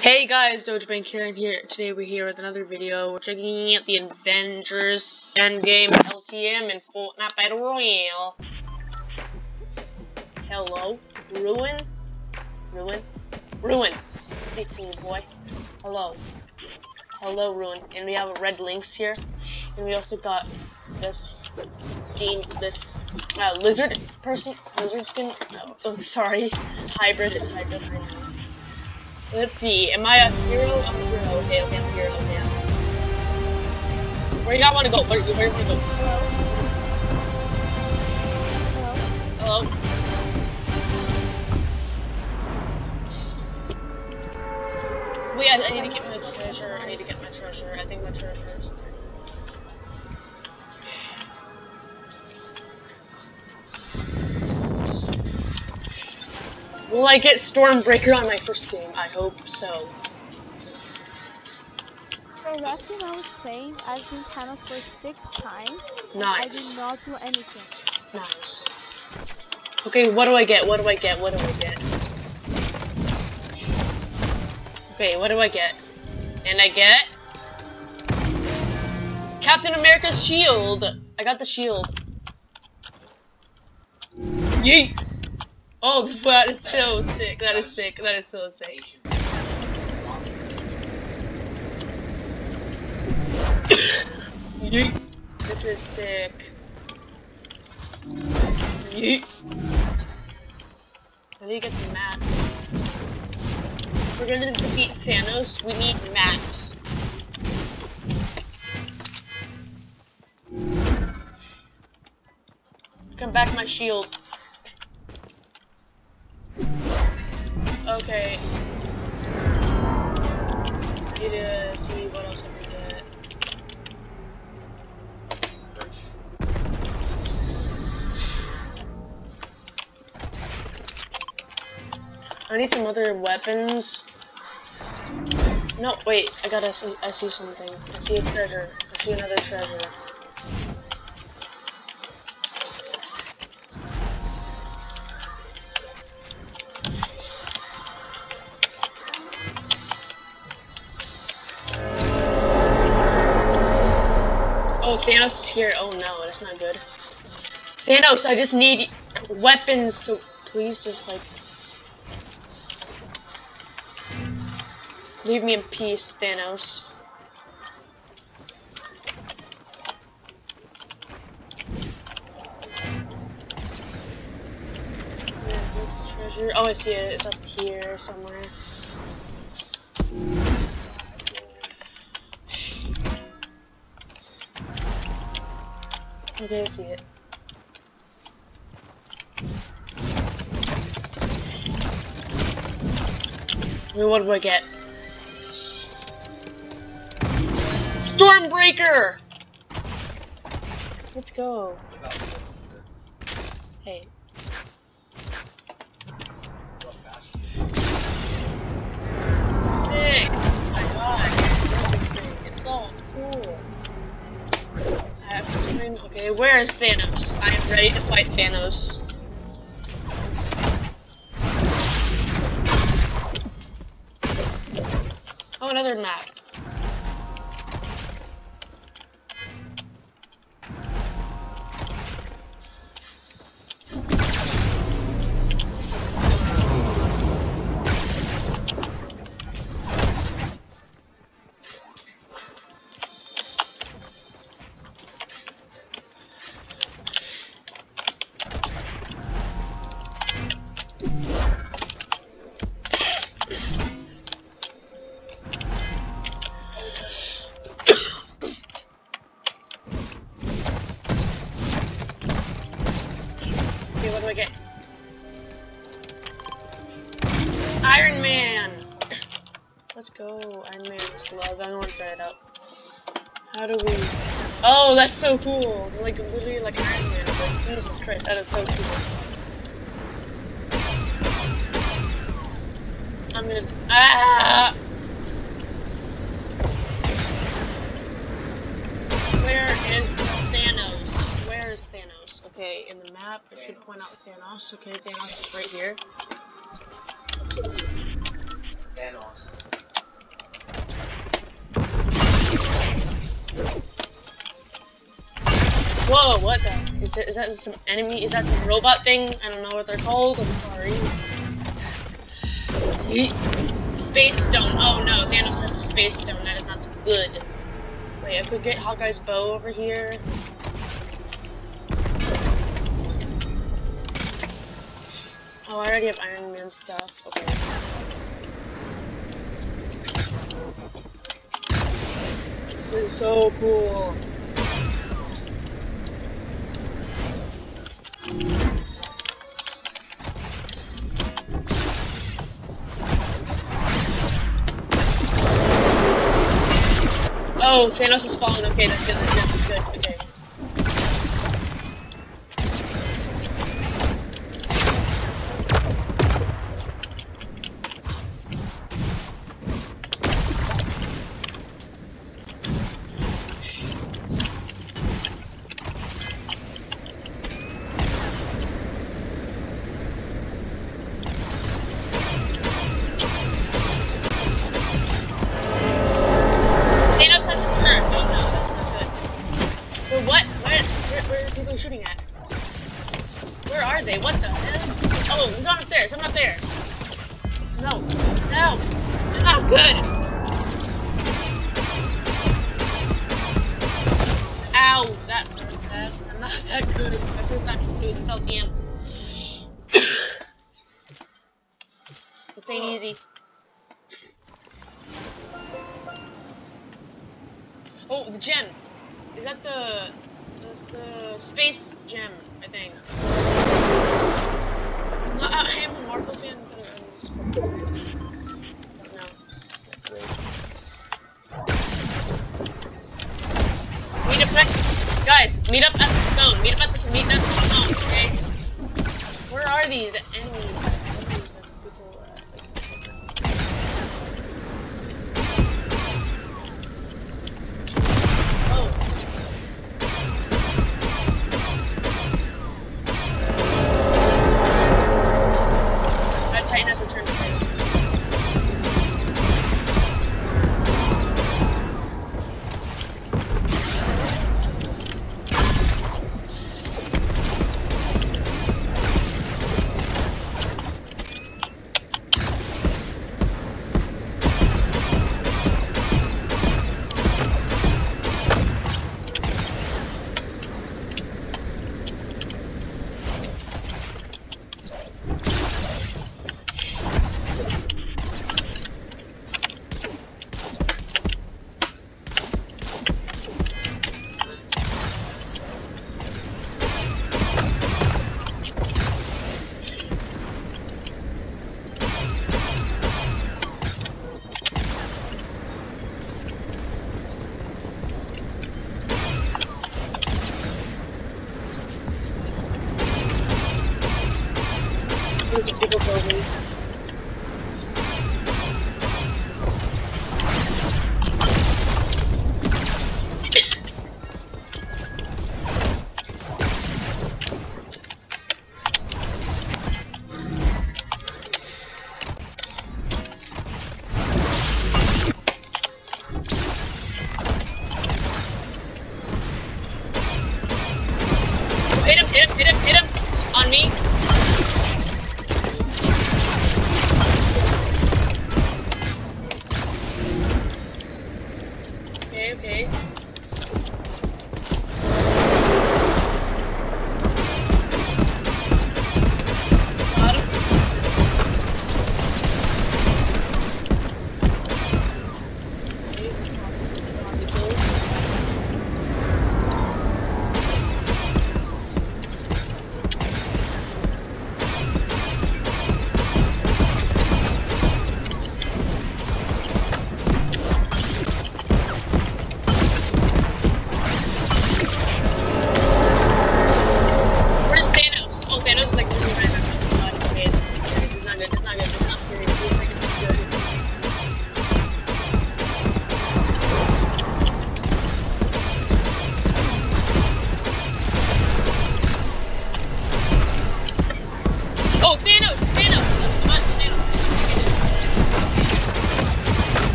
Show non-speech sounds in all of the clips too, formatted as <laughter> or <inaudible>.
Hey guys, Dogebank here, and here today we're here with another video. We're checking out the Avengers Endgame LTM and Fortnite Battle Royale. Hello, Ruin, Ruin, Ruin. Speak to me, boy. Hello, hello, Ruin. And we have a red links here, and we also got this Dean, this uh, lizard person, lizard skin. Oh, oh, sorry, hybrid. It's hybrid. Let's see, am I a hero? I'm a hero. Okay, okay, I'm a hero. Okay. Where you got want to go? Where, where you want to go? Hello. Hello? Wait, I, I need to get my treasure. I need to get my treasure. I think my treasure Will I get Stormbreaker on my first game? I hope so. So last game I was playing, I've been Thanos for six times. and I did not do anything. Nice. Okay, what do I get? What do I get? What do I get? Okay, what do I get? And I get Captain America's shield. I got the shield. Yeet. Oh, that is so sick. That is sick. That is so sick. Yeet. This is sick. Yeet. I need to get some we're gonna defeat Thanos, we need mats. Come back my shield. Okay. I need to see what else I can get. I need some other weapons. No, wait, I gotta see, I see something. I see a treasure. I see another treasure. Thanos is here. Oh no, that's not good. Thanos, I just need weapons, so please just like leave me in peace, Thanos. Where's this treasure? Oh, I see it. It's up here somewhere. I see it. Wait, what do I get? Stormbreaker! Let's go. Hey. Sick! Oh my god. It's so cool. Okay, where is Thanos? I am ready to fight Thanos. Oh, another map. Oh, that's so cool! Like, literally like Iron Man. Like, Jesus Christ, that is so cool. I'm gonna. Ah! Where is Thanos? Where is Thanos? Okay, in the map, I should point out Thanos. Okay, Thanos is right here. Thanos. Whoa, what the? Is that, is that some enemy? Is that some robot thing? I don't know what they're called. I'm sorry. Space stone. Oh no, Thanos has a space stone. That is not good. Wait, I could get Hawkeye's bow over here. Oh, I already have Iron Man stuff. Okay. This is so cool. Oh, Thanos is falling. Okay, that's good. That's good. That's good. Okay. Shooting at? Where are they? What the hell? Oh, I'm not upstairs. I'm not there. No. No. Oh, good. Ow, that. That's I'm not that good. My first time doing this LTM. <coughs> this ain't easy. Oh, the gem. Is that the... That's the space gem, I think. No, I am a Marvel fan, but. No. Meet up next... Guys, meet up at the stone. Meet up at the... Meet at the stone, okay? Where are these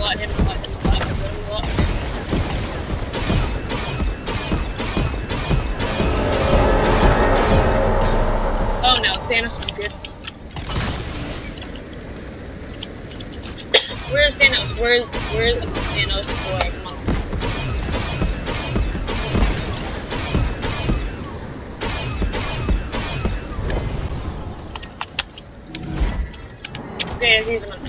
lot, there's a lot, there's a lot. Oh no, Thanos is good. Where's Thanos? Where's where's Thanos on. Okay, I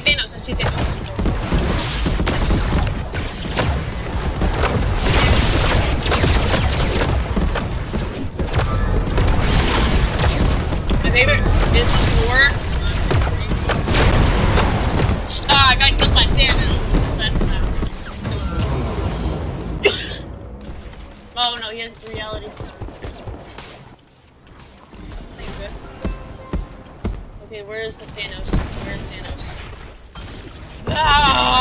Thanos. I see Thanos. My favorite is. Ah, I got by Thanos. That's <laughs> oh no, he has reality stone. Okay, where is the Thanos? Where's Thanos? Ah!